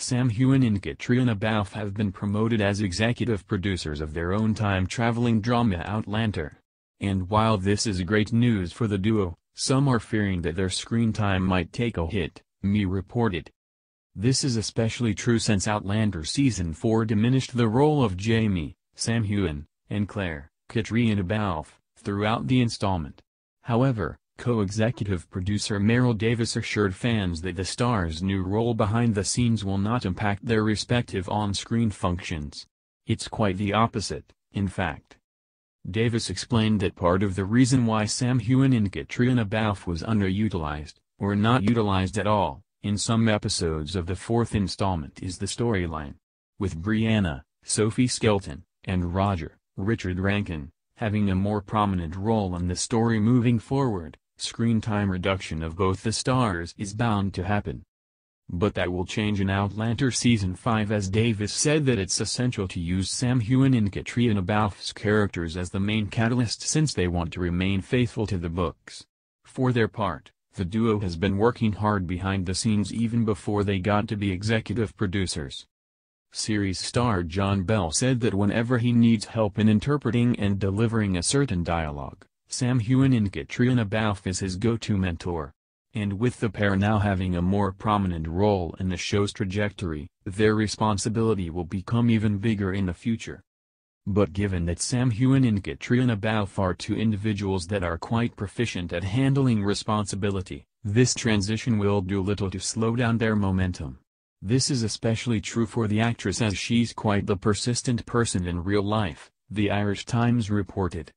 Sam Heughan and Catriona Balfe have been promoted as executive producers of their own time-traveling drama Outlander. And while this is great news for the duo, some are fearing that their screen time might take a hit, Me reported. This is especially true since Outlander Season 4 diminished the role of Jamie, Sam Heughan, and Claire, Catriona Balfe, throughout the installment. However, co-executive producer Maril Davis assured fans that the stars' new role behind the scenes will not impact their respective on-screen functions. It's quite the opposite, in fact. Davis explained that part of the reason why Sam Heughan and Catriona Balfe was underutilized, or not utilized at all, in some episodes of the fourth installment is the storyline. With Brianna, Sophie Skelton, and Roger, Richard Rankin, having a more prominent role in the story moving forward, screen time reduction of both the stars is bound to happen. But that will change in Outlander Season 5 as Davis said that it's essential to use Sam Heughan and Catriona Balfe's characters as the main catalyst since they want to remain faithful to the books. For their part, the duo has been working hard behind the scenes even before they got to be executive producers. Series star John Bell said that whenever he needs help in interpreting and delivering a certain dialogue, Sam Heughan and Catriona Balfe is his go-to mentor. And with the pair now having a more prominent role in the show's trajectory, their responsibility will become even bigger in the future. But given that Sam Heughan and Catriona Balfe are two individuals that are quite proficient at handling responsibility, this transition will do little to slow down their momentum. This is especially true for the actress as she's quite the persistent person in real life, the Irish Times reported.